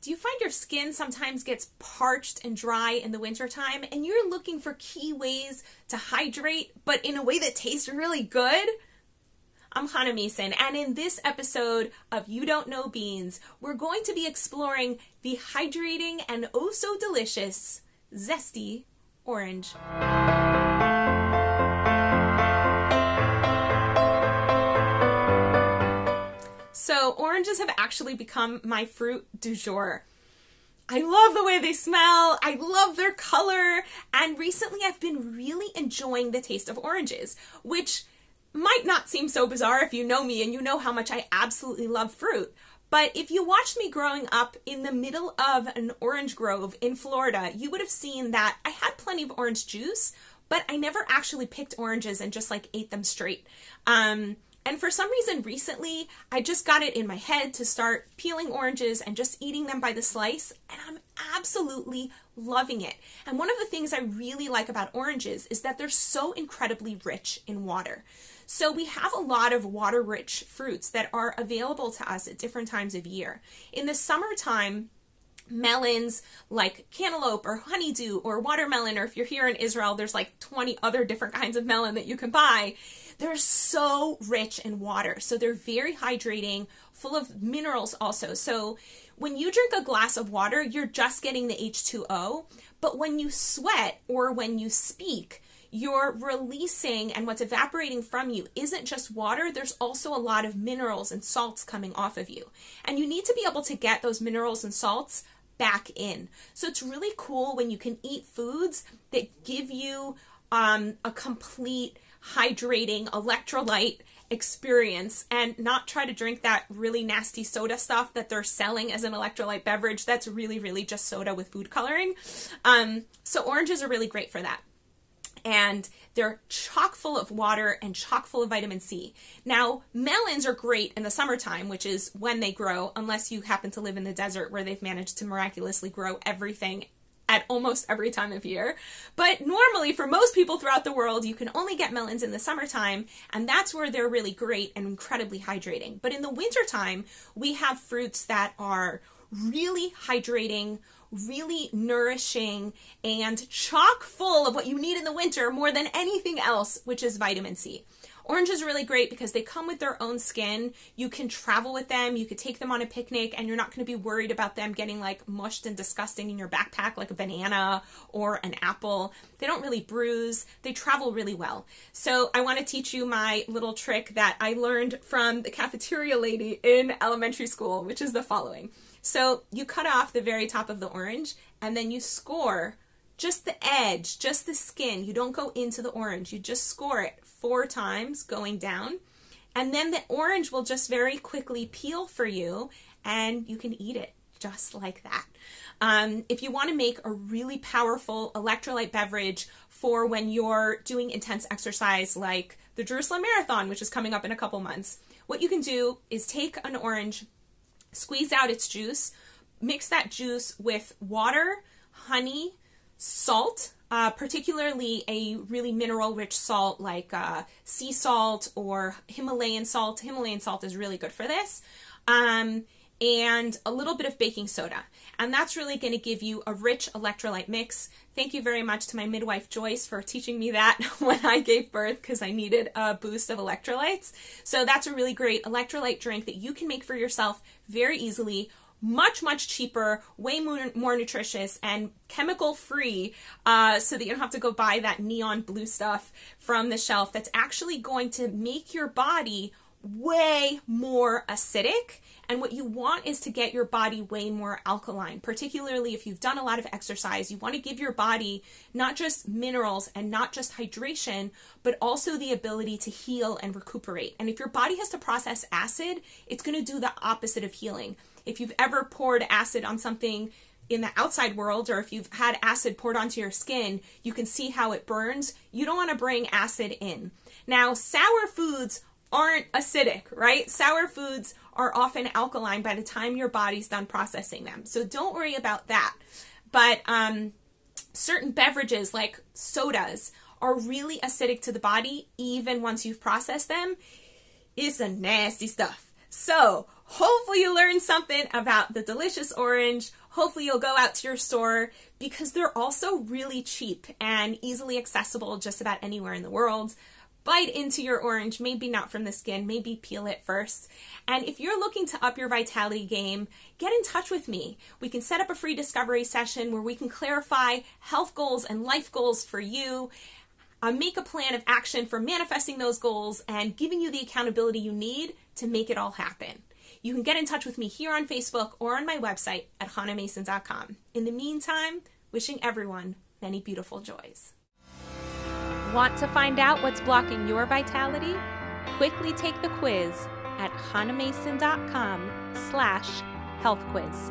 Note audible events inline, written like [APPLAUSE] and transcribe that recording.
Do you find your skin sometimes gets parched and dry in the wintertime and you're looking for key ways to hydrate, but in a way that tastes really good? I'm Chana Mason, and in this episode of You Don't Know Beans, we're going to be exploring the hydrating and oh so delicious zesty orange. So, oranges have actually become my fruit du jour. I love the way they smell, I love their color, and recently I've been really enjoying the taste of oranges, which might not seem so bizarre if you know me and you know how much I absolutely love fruit. But if you watched me growing up in the middle of an orange grove in Florida, you would have seen that I had plenty of orange juice, but I never actually picked oranges and just like ate them straight. Um, and for some reason recently, I just got it in my head to start peeling oranges and just eating them by the slice, and I'm absolutely loving it. And one of the things I really like about oranges is that they're so incredibly rich in water. So we have a lot of water rich fruits that are available to us at different times of year. In the summertime, melons like cantaloupe or honeydew or watermelon, or if you're here in Israel, there's like 20 other different kinds of melon that you can buy. They're so rich in water. So they're very hydrating, full of minerals also. So when you drink a glass of water, you're just getting the H2O. But when you sweat or when you speak, you're releasing and what's evaporating from you isn't just water, there's also a lot of minerals and salts coming off of you. And you need to be able to get those minerals and salts back in. So it's really cool when you can eat foods that give you um, a complete hydrating electrolyte experience and not try to drink that really nasty soda stuff that they're selling as an electrolyte beverage. That's really really just soda with food coloring. Um, so oranges are really great for that and they're chock full of water and chock full of vitamin C. Now, melons are great in the summertime, which is when they grow, unless you happen to live in the desert where they've managed to miraculously grow everything at almost every time of year. But normally, for most people throughout the world, you can only get melons in the summertime, and that's where they're really great and incredibly hydrating. But in the wintertime, we have fruits that are really hydrating, really nourishing, and chock full of what you need in the winter more than anything else, which is vitamin C. Orange is really great because they come with their own skin. You can travel with them, you could take them on a picnic, and you're not going to be worried about them getting like mushed and disgusting in your backpack like a banana or an apple. They don't really bruise, they travel really well. So, I want to teach you my little trick that I learned from the cafeteria lady in elementary school, which is the following. So, you cut off the very top of the orange and then you score just the edge, just the skin. You don't go into the orange. You just score it four times going down. And then the orange will just very quickly peel for you and you can eat it just like that. Um, if you want to make a really powerful electrolyte beverage for when you're doing intense exercise like the Jerusalem Marathon, which is coming up in a couple months, what you can do is take an orange, squeeze out its juice, mix that juice with water, honey, salt, uh, particularly a really mineral rich salt like uh, sea salt or Himalayan salt. Himalayan salt is really good for this. Um, and a little bit of baking soda. And that's really going to give you a rich electrolyte mix. Thank you very much to my midwife Joyce for teaching me that [LAUGHS] when I gave birth because I needed a boost of electrolytes. So that's a really great electrolyte drink that you can make for yourself very easily much much cheaper way more, more nutritious and chemical free uh, so that you don't have to go buy that neon blue stuff from the shelf that's actually going to make your body way more acidic and what you want is to get your body way more alkaline, particularly if you've done a lot of exercise. You want to give your body not just minerals and not just hydration, but also the ability to heal and recuperate. And if your body has to process acid, it's going to do the opposite of healing. If you've ever poured acid on something in the outside world or if you've had acid poured onto your skin, you can see how it burns. You don't want to bring acid in. Now, sour foods aren't acidic, right? Sour foods are often alkaline by the time your body's done processing them. So don't worry about that. But um, certain beverages like sodas are really acidic to the body even once you've processed them. It's a nasty stuff. So Hopefully, you learned something about the delicious orange. Hopefully, you'll go out to your store because they're also really cheap and easily accessible just about anywhere in the world bite into your orange, maybe not from the skin, maybe peel it first. And if you're looking to up your vitality game, get in touch with me. We can set up a free discovery session where we can clarify health goals and life goals for you. Uh, make a plan of action for manifesting those goals and giving you the accountability you need to make it all happen. You can get in touch with me here on Facebook or on my website at hanamason.com. In the meantime, wishing everyone many beautiful joys. Want to find out what's blocking your vitality? Quickly take the quiz at hanamason.com slash health quiz.